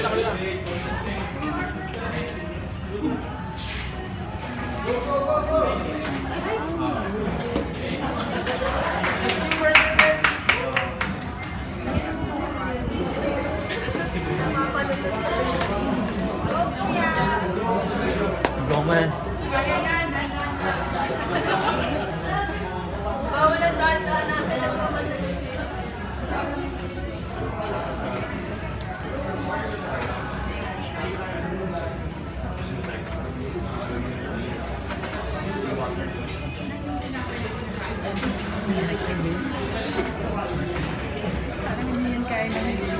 Go man. Bawal ang data natin ang pamatayin. Go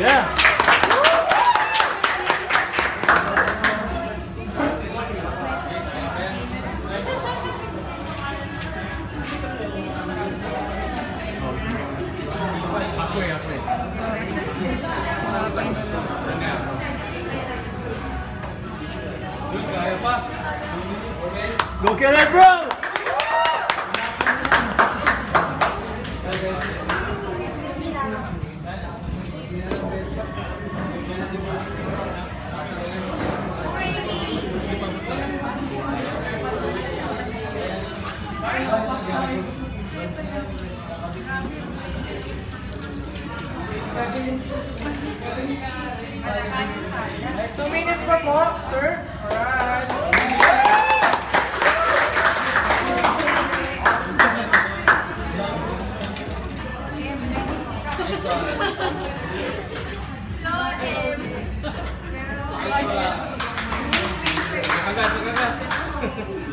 Yeah! 2 minutes pa po, sir. Alright. Agak, agak.